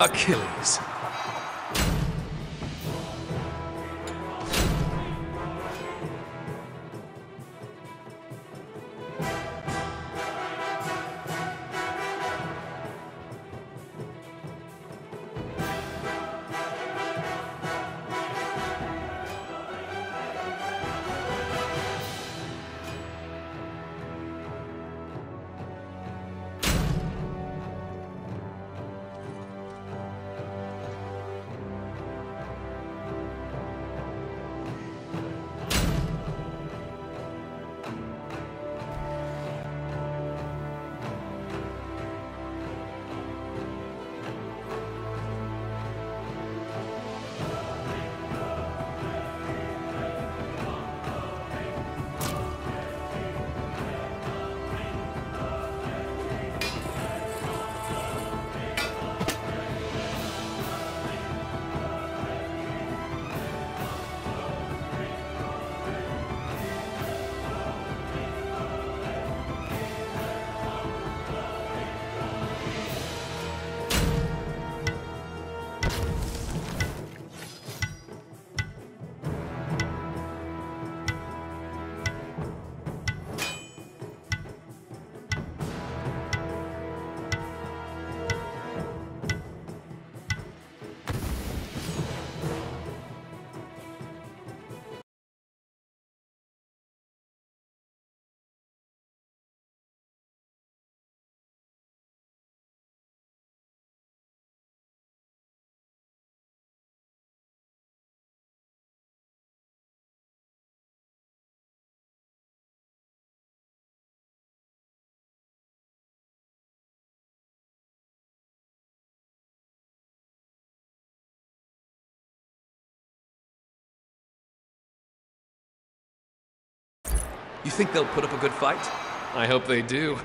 Achilles. You think they'll put up a good fight? I hope they do.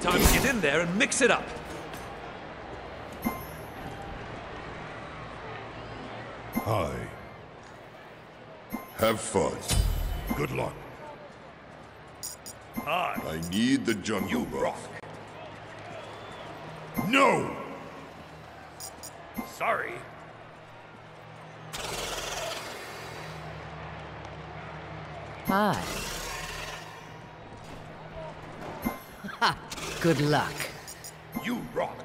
Time to get in there and mix it up. Hi. Have fun. Good luck. Hi. I need the jungle You buff. rock. No! Sorry. Hi. Ha! Good luck. You rock.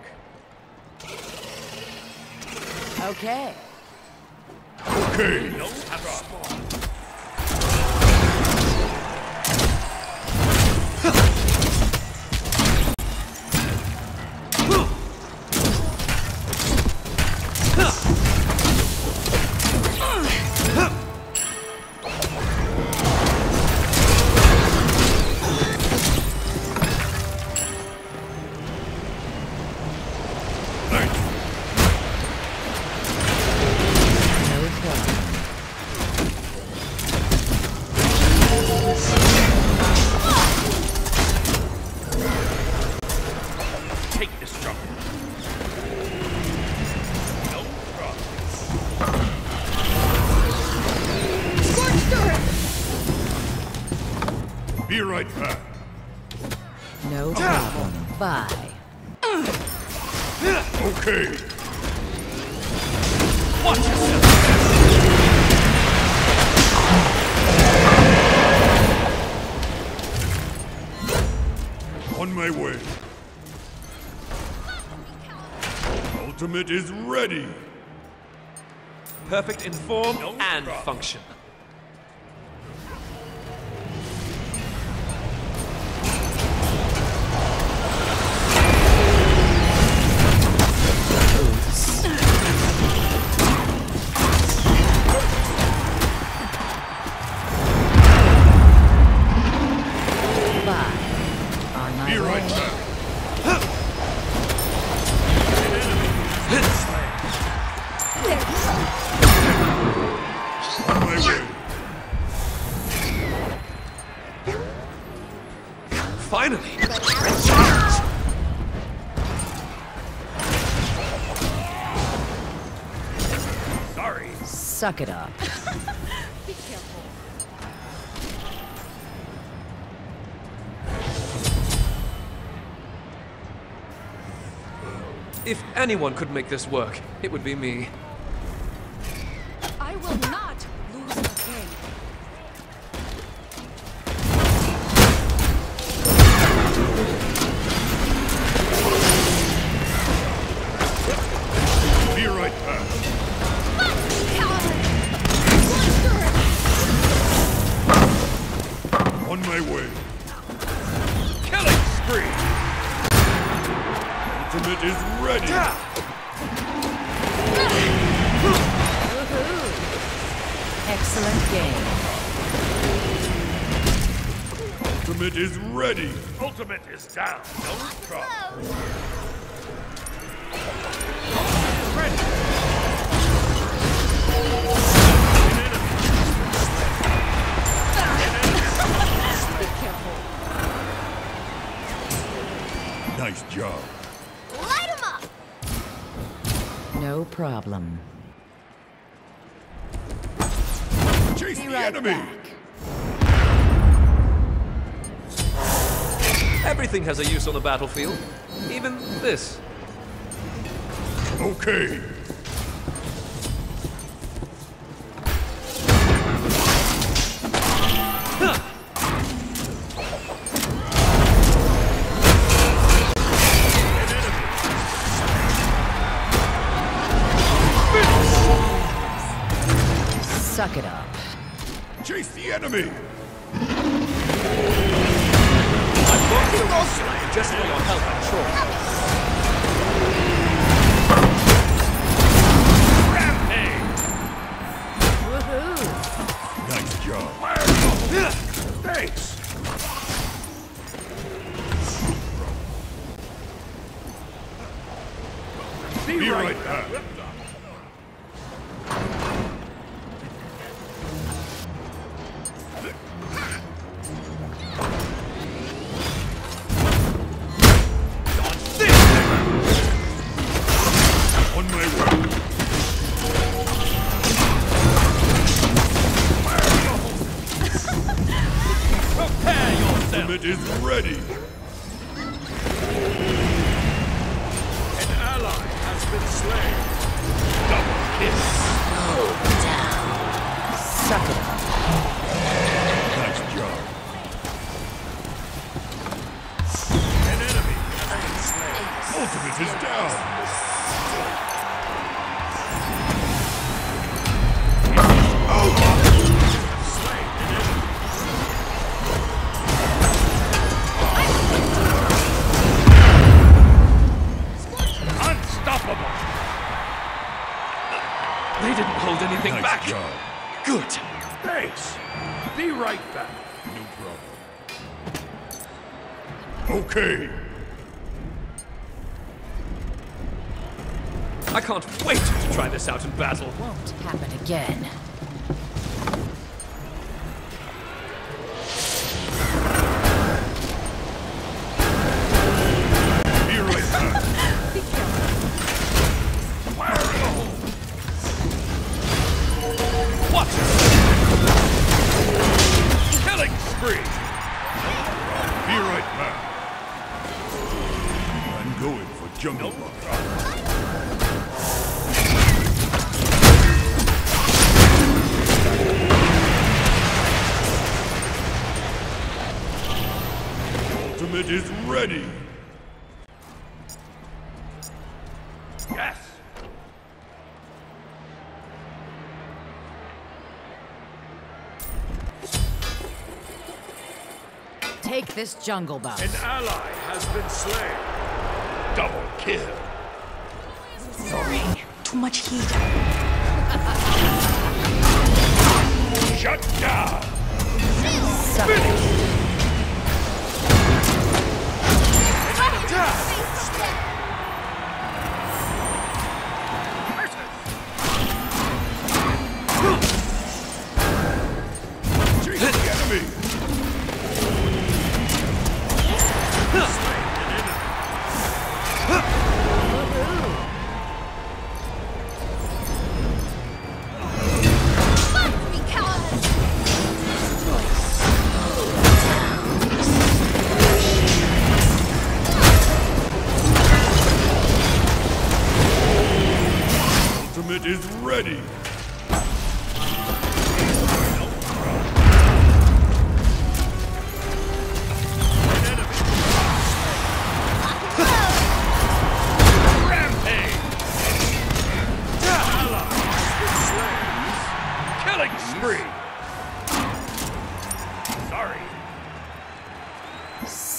Okay. Okay. No Be right back. No ah. problem. Bye. Okay. Watch yourself. On my way. Ultimate is ready. Perfect in form No and problem. function. Suck it up. If anyone could make this work, it would be me. Game. Ultimate is ready. Ultimate is down. No problem. Ready. Nice job. Light him up! No problem. Chase Be the right enemy. back. Everything has a use on the battlefield. Even this. Okay. Chase Ultimate is ready. An ally has been slain. Double kill. Suck it up. Nice job. An enemy has been slain. Ultimate is down. They didn't hold anything Nice back. job. Good. Thanks. Be right back. No problem. Okay. I can't wait to try this out in battle. Won't happen again. I'm going for Jungle Buff. Ultimate is ready. This jungle buff. An ally has been slain. Double kill. Sorry, too much heat. Shut down. Suck it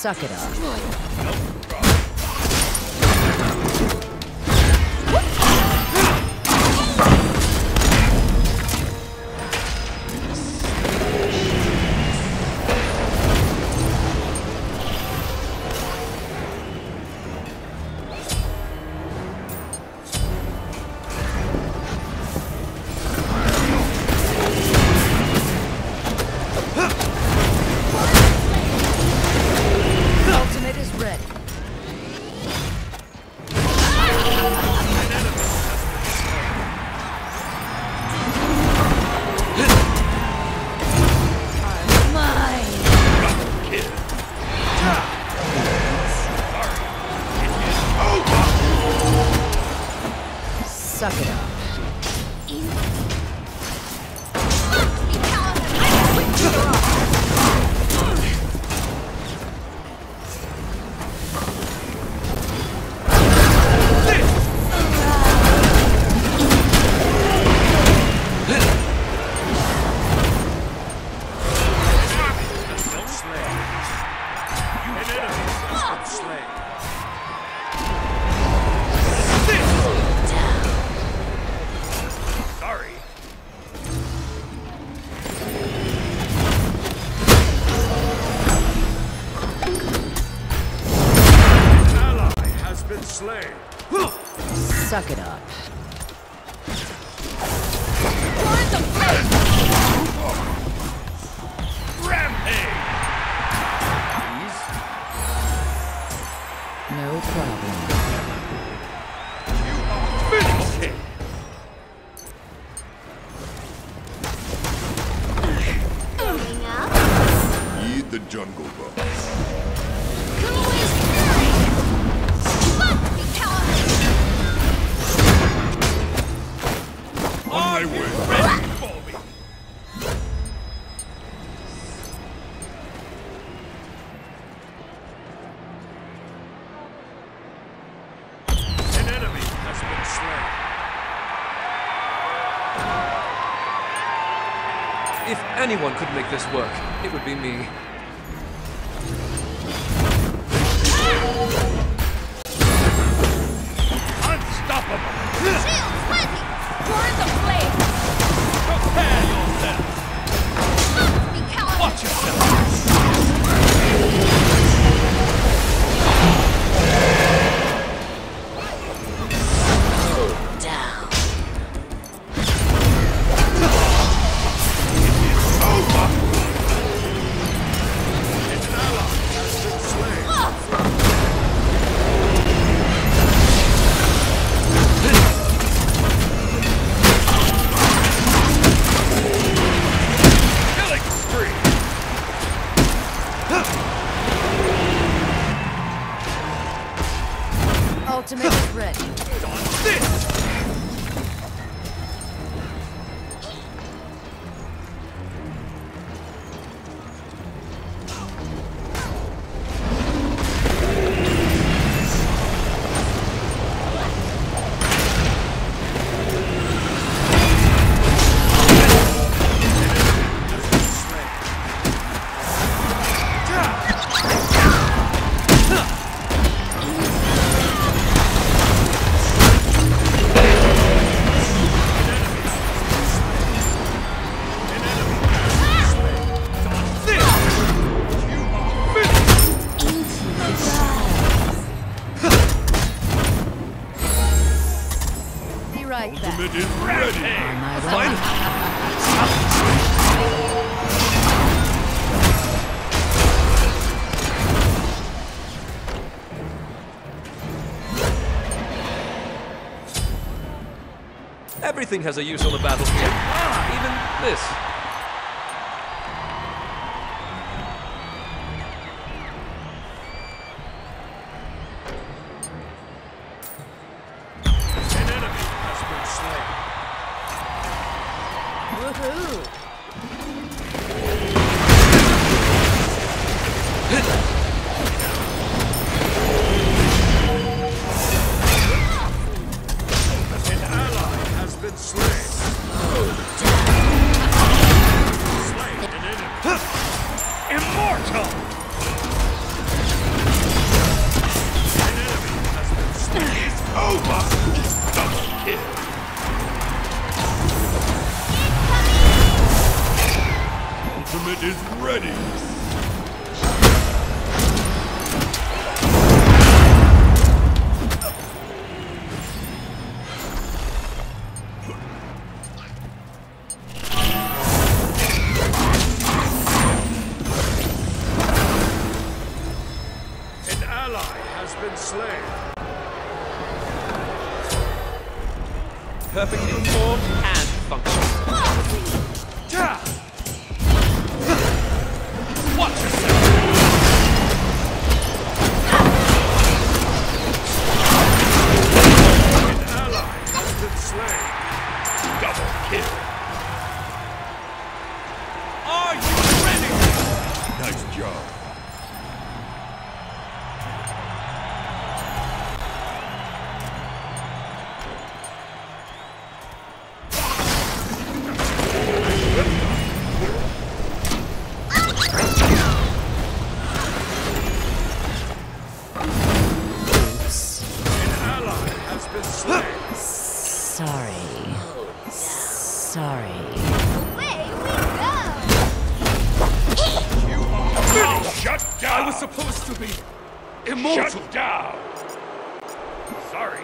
Suck it up. Suck it up. anyone could make this work, it would be me. To make it ready. Everything has a use on the battlefield. Ah, even this. Woohoo! is ready. Sorry. Away we go! You are shut down! I was supposed to be immortal. Shut down! Sorry.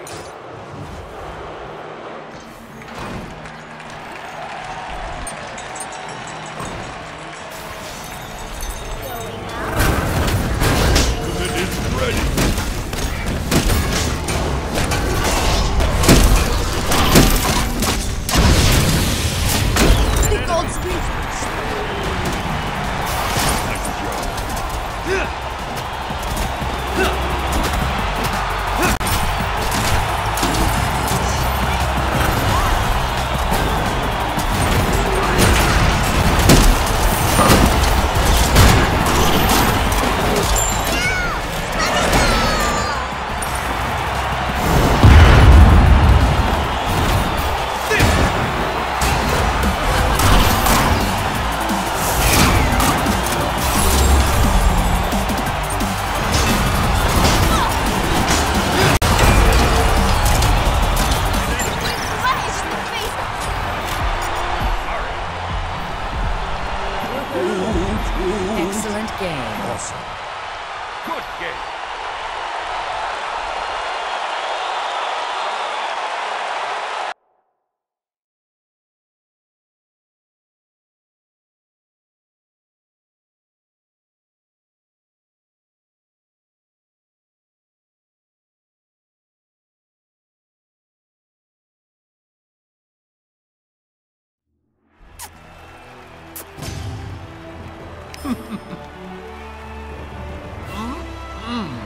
Excellent game. Good game. Mm.